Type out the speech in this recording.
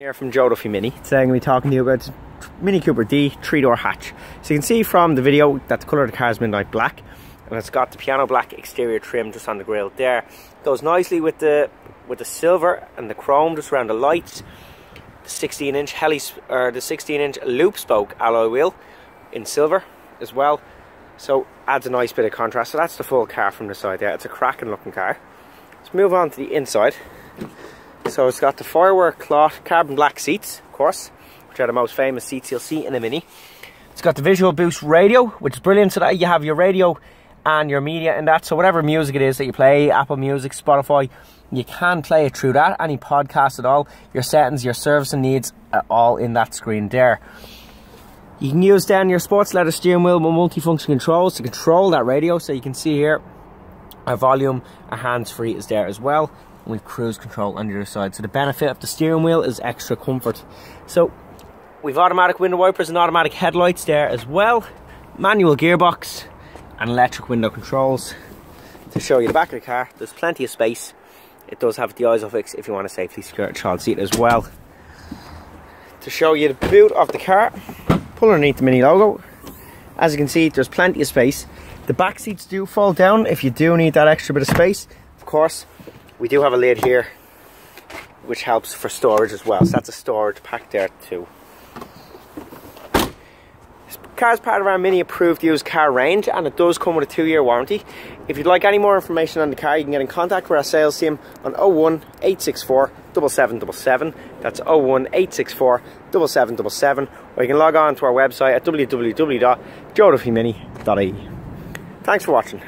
Here from Joe Duffy Mini. Today I'm going to be talking to you about Mini Cooper D three-door hatch. So you can see from the video that the colour of the car is midnight black and it's got the piano black exterior trim just on the grille there. Goes nicely with the with the silver and the chrome just around the lights. The 16 inch heli or the 16 inch loop spoke alloy wheel in silver as well. So adds a nice bit of contrast. So that's the full car from the side there. It's a cracking looking car. Let's move on to the inside. So it's got the firework cloth carbon black seats, of course, which are the most famous seats you'll see in a Mini. It's got the Visual Boost radio, which is brilliant so that you have your radio and your media and that. So whatever music it is that you play, Apple Music, Spotify, you can play it through that. Any podcast at all, your settings, your servicing needs are all in that screen there. You can use down your sports leather steering wheel with multifunction controls to control that radio. So you can see here, our volume, our hands-free is there as well with cruise control on other side. So the benefit of the steering wheel is extra comfort. So we've automatic window wipers and automatic headlights there as well. Manual gearbox and electric window controls. To show you the back of the car, there's plenty of space. It does have the ISOFIX if you want to safely secure a child seat as well. To show you the boot of the car, pull underneath the Mini logo. As you can see, there's plenty of space. The back seats do fall down if you do need that extra bit of space. Of course, we do have a lid here, which helps for storage as well. So that's a storage pack there too. This car is part of our Mini approved used car range and it does come with a two year warranty. If you'd like any more information on the car, you can get in contact with our sales team on 01 864 7777. That's 01 864 7777. Or you can log on to our website at www.joeduffymini.ie. Thanks for watching.